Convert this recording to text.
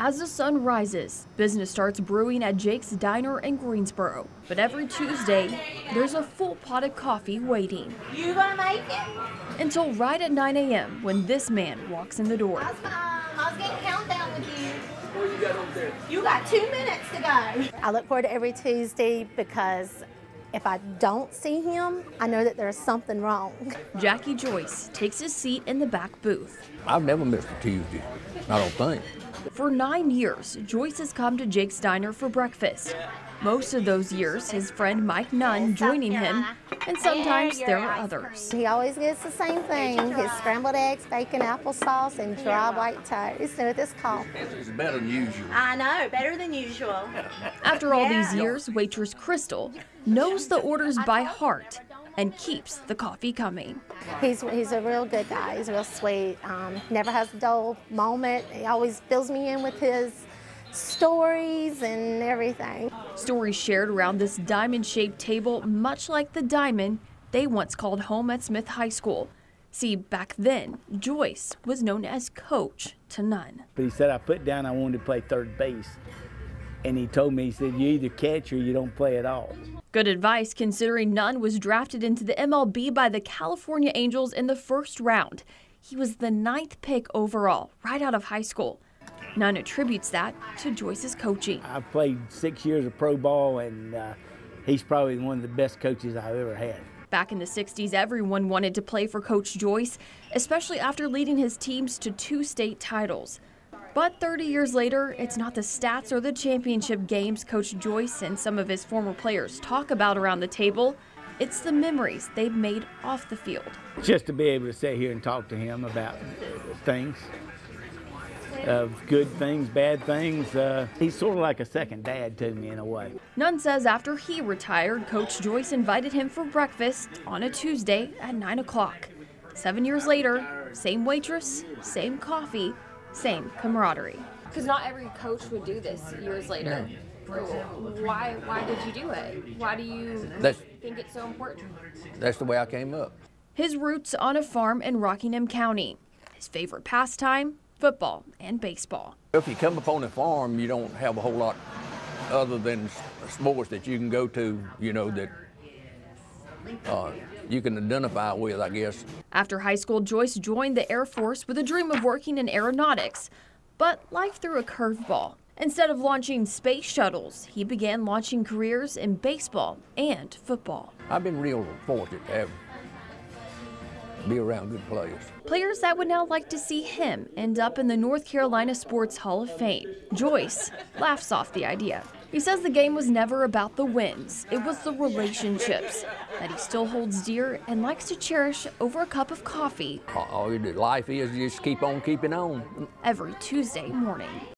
As the sun rises, business starts brewing at Jake's Diner in Greensboro. But every Tuesday, there's a full pot of coffee waiting. You gonna make it? Until right at 9 a.m. when this man walks in the door. I was, um, I was getting countdown with you. What you got over there? You got two minutes to go. I look forward to every Tuesday because if I don't see him, I know that there's something wrong. Jackie Joyce takes his seat in the back booth. I've never missed a Tuesday, I don't think. For nine years, Joyce has come to Jake's Diner for breakfast. Most of those years, his friend Mike Nunn joining him, and sometimes there are others. He always gets the same thing, his scrambled eggs, bacon, applesauce, and dry white toast with his coffee. It's better than usual. I know, better than usual. After all these years, waitress Crystal knows the orders by heart and keeps the coffee coming. He's, he's a real good guy. He's real sweet. Um, never has a dull moment. He always fills me in with his stories and everything. Stories shared around this diamond shaped table, much like the diamond they once called home at Smith High School. See, back then, Joyce was known as coach to Nunn. But he said, I put down I wanted to play third base. And he told me, he said, you either catch or you don't play at all. Good advice considering Nunn was drafted into the MLB by the California Angels in the first round. He was the ninth pick overall, right out of high school. Nunn attributes that to Joyce's coaching. I've played six years of pro ball, and uh, he's probably one of the best coaches I've ever had. Back in the 60s, everyone wanted to play for Coach Joyce, especially after leading his teams to two state titles. But 30 years later, it's not the stats or the championship games Coach Joyce and some of his former players talk about around the table. It's the memories they've made off the field. Just to be able to sit here and talk to him about things, of good things, bad things. Uh, he's sort of like a second dad to me in a way. Nunn says after he retired, Coach Joyce invited him for breakfast on a Tuesday at 9 o'clock. Seven years later, same waitress, same coffee, same camaraderie. Because not every coach would do this years later. Why? Why did you do it? Why do you That's think it's so important? that's the way I came up. His roots on a farm in Rockingham County. His favorite pastime, football and baseball. If you come upon a farm, you don't have a whole lot other than sports that you can go to, you know, that uh, you can identify with, I guess. After high school, Joyce joined the Air Force with a dream of working in aeronautics. But life threw a curveball. Instead of launching space shuttles, he began launching careers in baseball and football. I've been real fortunate to have be around good players. Players that would now like to see him end up in the North Carolina Sports Hall of Fame. Joyce laughs off the idea. He says the game was never about the wins, it was the relationships that he still holds dear and likes to cherish over a cup of coffee uh, All all life is just keep on keeping on. every Tuesday morning.